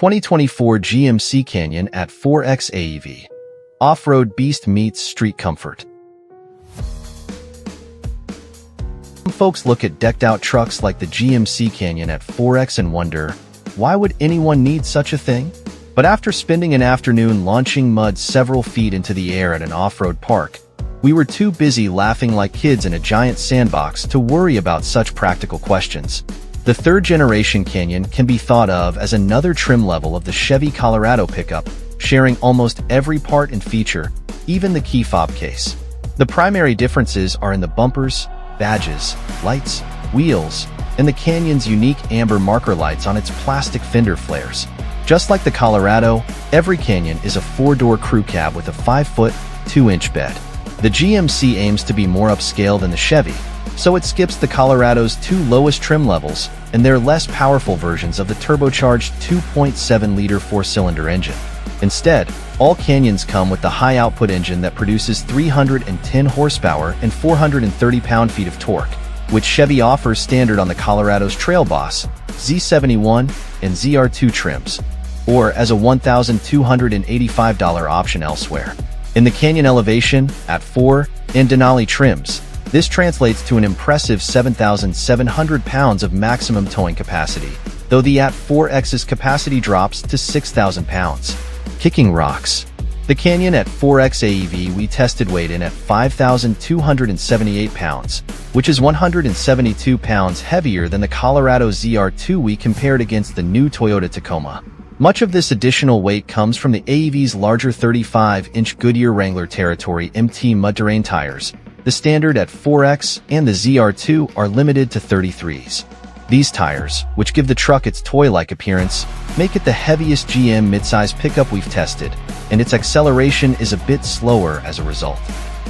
2024 GMC Canyon AT4X AEV. Off-road beast meets street comfort. Some folks look at decked-out trucks like the GMC Canyon AT4X and wonder, why would anyone need such a thing? But after spending an afternoon launching mud several feet into the air at an off-road park, we were too busy laughing like kids in a giant sandbox to worry about such practical questions. The third-generation Canyon can be thought of as another trim level of the Chevy Colorado pickup, sharing almost every part and feature, even the key fob case. The primary differences are in the bumpers, badges, lights, wheels, and the Canyon's unique amber marker lights on its plastic fender flares. Just like the Colorado, every Canyon is a four-door crew cab with a 5-foot, 2-inch bed. The GMC aims to be more upscale than the Chevy, so it skips the Colorado's two lowest trim levels and their less powerful versions of the turbocharged 2.7-liter four-cylinder engine. Instead, all Canyons come with the high-output engine that produces 310 horsepower and 430 pound-feet of torque, which Chevy offers standard on the Colorado's Trail Boss, Z71, and ZR2 trims, or as a $1,285 option elsewhere. In the Canyon Elevation, AT4, and Denali trims, this translates to an impressive 7,700 pounds of maximum towing capacity, though the AT4X's capacity drops to 6,000 pounds. Kicking rocks. The Canyon AT4X AEV we tested weighed in at 5,278 pounds, which is 172 pounds heavier than the Colorado ZR2 we compared against the new Toyota Tacoma. Much of this additional weight comes from the AEV's larger 35-inch Goodyear Wrangler Territory MT mud terrain tires, the standard AT4X and the ZR2 are limited to 33s. These tires, which give the truck its toy-like appearance, make it the heaviest GM midsize pickup we've tested, and its acceleration is a bit slower as a result.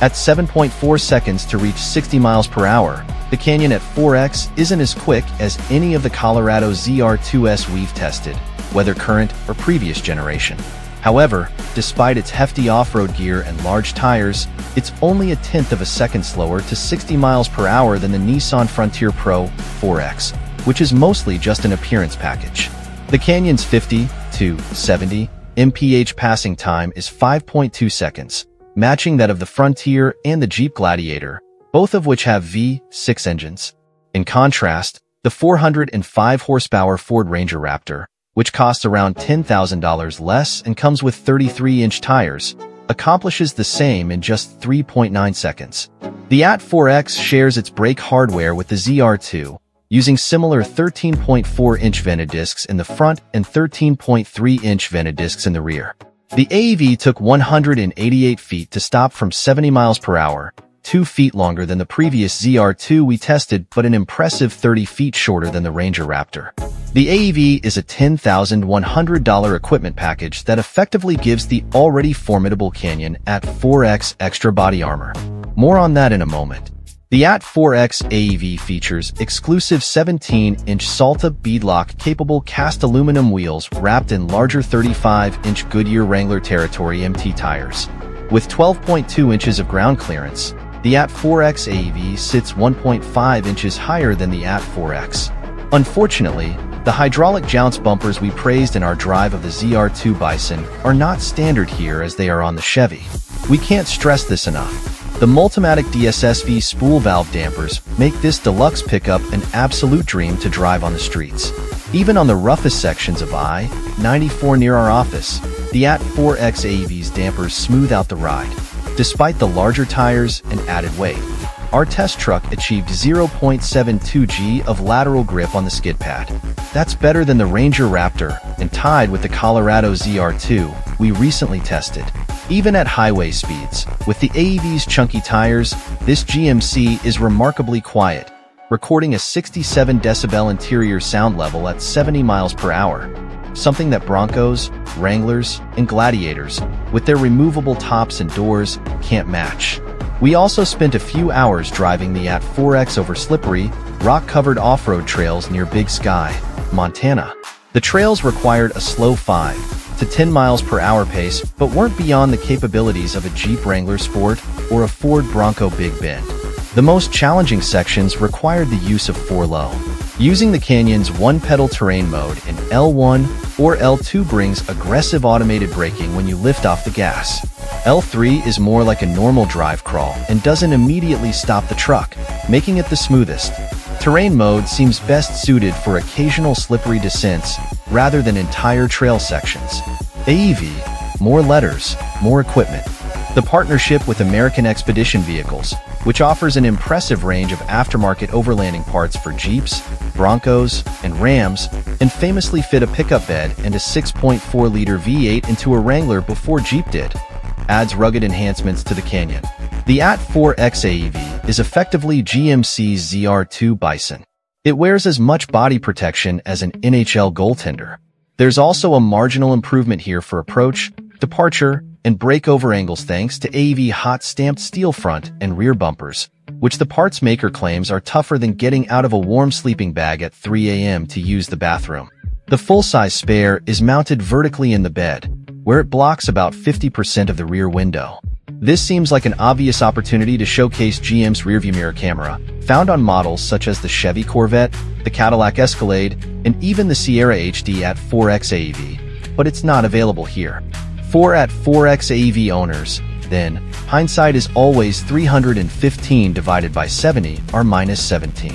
At 7.4 seconds to reach 60 miles per hour, the Canyon AT4X isn't as quick as any of the Colorado ZR2s we've tested, whether current or previous generation. However, despite its hefty off-road gear and large tires, it's only a tenth of a second slower to 60 miles per hour than the Nissan Frontier Pro 4X, which is mostly just an appearance package. The Canyon's 50 to 70 mph passing time is 5.2 seconds, matching that of the Frontier and the Jeep Gladiator, both of which have V6 engines. In contrast, the 405 horsepower Ford Ranger Raptor which costs around $10,000 less and comes with 33-inch tires, accomplishes the same in just 3.9 seconds. The AT4X shares its brake hardware with the ZR2, using similar 13.4-inch vented discs in the front and 13.3-inch vented discs in the rear. The AEV took 188 feet to stop from 70 miles per hour, 2 feet longer than the previous ZR2 we tested but an impressive 30 feet shorter than the Ranger Raptor. The AEV is a $10,100 equipment package that effectively gives the already formidable Canyon AT4X extra body armor. More on that in a moment. The AT4X AEV features exclusive 17-inch Salta beadlock-capable cast aluminum wheels wrapped in larger 35-inch Goodyear Wrangler Territory MT tires. With 12.2 inches of ground clearance, the AT4X AEV sits 1.5 inches higher than the AT4X. Unfortunately, the hydraulic jounce bumpers we praised in our drive of the ZR2 Bison are not standard here as they are on the Chevy. We can't stress this enough. The Multimatic DSSV spool valve dampers make this deluxe pickup an absolute dream to drive on the streets. Even on the roughest sections of I-94 near our office, the AT4X AEV's dampers smooth out the ride, despite the larger tires and added weight our test truck achieved 0.72 G of lateral grip on the skid pad. That's better than the Ranger Raptor and tied with the Colorado ZR2 we recently tested. Even at highway speeds, with the AEV's chunky tires, this GMC is remarkably quiet, recording a 67 decibel interior sound level at 70 miles per hour, something that Broncos, Wranglers, and Gladiators, with their removable tops and doors, can't match. We also spent a few hours driving the AT4X over slippery, rock-covered off-road trails near Big Sky, Montana. The trails required a slow 5 to 10 miles per hour pace, but weren't beyond the capabilities of a Jeep Wrangler Sport or a Ford Bronco Big Bend. The most challenging sections required the use of 4-low. Using the Canyon's one-pedal terrain mode in L1 or L2 brings aggressive automated braking when you lift off the gas. L3 is more like a normal drive crawl and doesn't immediately stop the truck, making it the smoothest. Terrain mode seems best suited for occasional slippery descents rather than entire trail sections. AEV, more letters, more equipment. The partnership with American Expedition Vehicles, which offers an impressive range of aftermarket overlanding parts for Jeeps, Broncos, and Rams, and famously fit a pickup bed and a 6.4-liter V8 into a Wrangler before Jeep did, adds rugged enhancements to the Canyon. The AT4X AEV is effectively GMC's ZR2 Bison. It wears as much body protection as an NHL goaltender. There's also a marginal improvement here for approach, departure, and breakover angles thanks to AEV hot stamped steel front and rear bumpers, which the parts maker claims are tougher than getting out of a warm sleeping bag at 3 a.m. to use the bathroom. The full-size spare is mounted vertically in the bed, where it blocks about 50% of the rear window. This seems like an obvious opportunity to showcase GM's rearview mirror camera, found on models such as the Chevy Corvette, the Cadillac Escalade, and even the Sierra HD AT4X AEV, but it's not available here. 4 AT4X AEV owners, then, hindsight is always 315 divided by 70 or minus 17.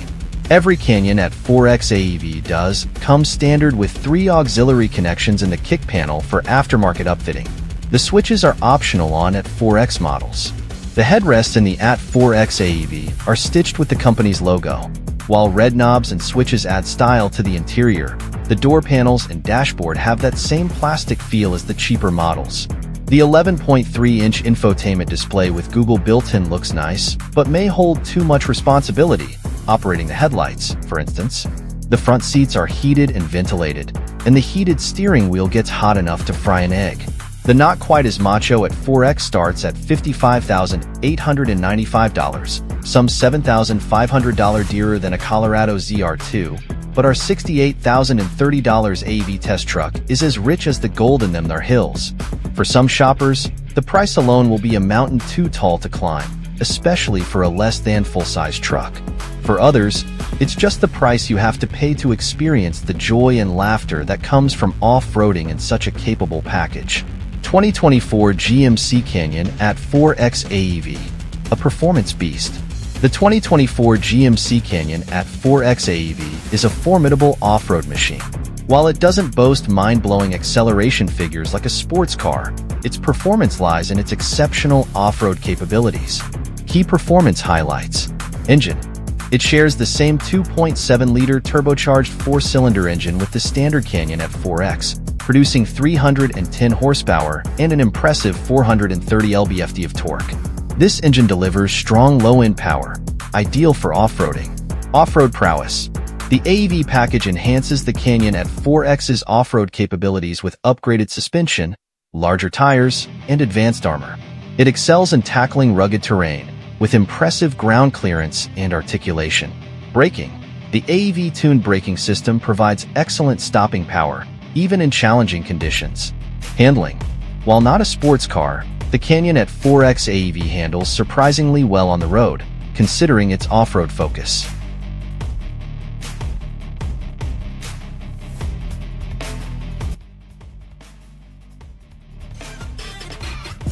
Every Canyon AT4X AEV does come standard with three auxiliary connections in the kick panel for aftermarket upfitting. The switches are optional on AT4X models. The headrests in the AT4X AEV are stitched with the company's logo. While red knobs and switches add style to the interior, the door panels and dashboard have that same plastic feel as the cheaper models. The 11.3-inch infotainment display with Google built-in looks nice, but may hold too much responsibility, operating the headlights, for instance. The front seats are heated and ventilated, and the heated steering wheel gets hot enough to fry an egg. The not quite as macho AT4X starts at $55,895, some $7,500 dearer than a Colorado ZR2, but our $68,030 AEV test truck is as rich as the gold in them their hills. For some shoppers, the price alone will be a mountain too tall to climb, especially for a less than full-size truck. For others, it's just the price you have to pay to experience the joy and laughter that comes from off-roading in such a capable package. 2024 GMC Canyon AT4X AEV, a performance beast. The 2024 GMC Canyon AT4X AEV is a formidable off-road machine. While it doesn't boast mind-blowing acceleration figures like a sports car, its performance lies in its exceptional off-road capabilities. Key performance highlights. Engine. It shares the same 2.7-liter turbocharged four-cylinder engine with the standard Canyon AT4X, producing 310 horsepower and an impressive 430 lb-ft of torque. This engine delivers strong low-end power, ideal for off-roading. Off-road prowess. The AEV package enhances the Canyon AT4X's off-road capabilities with upgraded suspension, larger tires, and advanced armor. It excels in tackling rugged terrain, with impressive ground clearance and articulation. Braking. The AEV-tuned braking system provides excellent stopping power, even in challenging conditions. Handling. While not a sports car, the Canyon AT4X AEV handles surprisingly well on the road, considering its off-road focus.